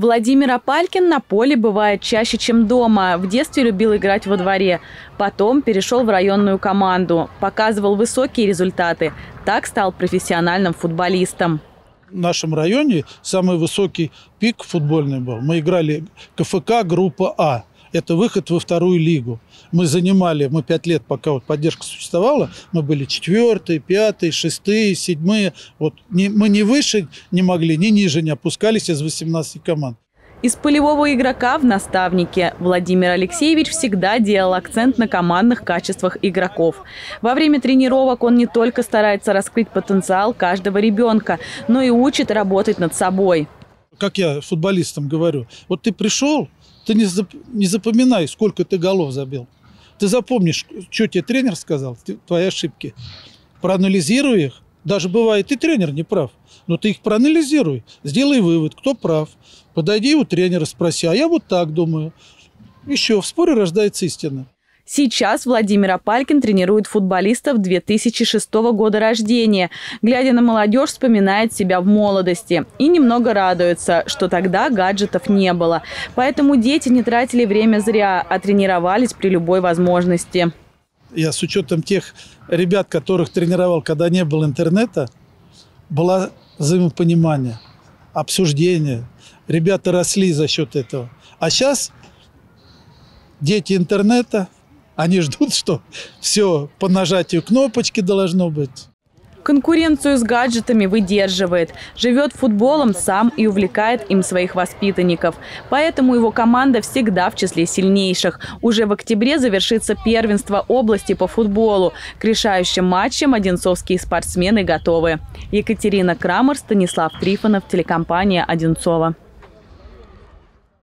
Владимир Апалькин на поле бывает чаще, чем дома. В детстве любил играть во дворе. Потом перешел в районную команду. Показывал высокие результаты. Так стал профессиональным футболистом. В нашем районе самый высокий пик футбольный был. Мы играли КФК группа А. Это выход во вторую лигу. Мы занимали, мы пять лет, пока вот поддержка существовала, мы были четвертые, пятые, шестые, седьмые. Вот не, мы ни выше не могли, ни ниже не опускались из 18 команд. Из полевого игрока в наставнике Владимир Алексеевич всегда делал акцент на командных качествах игроков. Во время тренировок он не только старается раскрыть потенциал каждого ребенка, но и учит работать над собой. Как я футболистам говорю, вот ты пришел, ты не, зап, не запоминай, сколько ты голов забил. Ты запомнишь, что тебе тренер сказал, твои ошибки. Проанализируй их. Даже бывает, и тренер не прав. Но ты их проанализируй. Сделай вывод, кто прав. Подойди у тренера, спроси, а я вот так думаю. Еще в споре рождается истина. Сейчас Владимир Апалькин тренирует футболистов 2006 года рождения. Глядя на молодежь, вспоминает себя в молодости. И немного радуется, что тогда гаджетов не было. Поэтому дети не тратили время зря, а тренировались при любой возможности. Я с учетом тех ребят, которых тренировал, когда не было интернета, было взаимопонимание, обсуждение. Ребята росли за счет этого. А сейчас дети интернета – они ждут, что все по нажатию кнопочки должно быть. Конкуренцию с гаджетами выдерживает. Живет футболом сам и увлекает им своих воспитанников. Поэтому его команда всегда в числе сильнейших. Уже в октябре завершится первенство области по футболу. К решающим матчам одинцовские спортсмены готовы. Екатерина Крамер, Станислав Трифонов, телекомпания «Одинцова».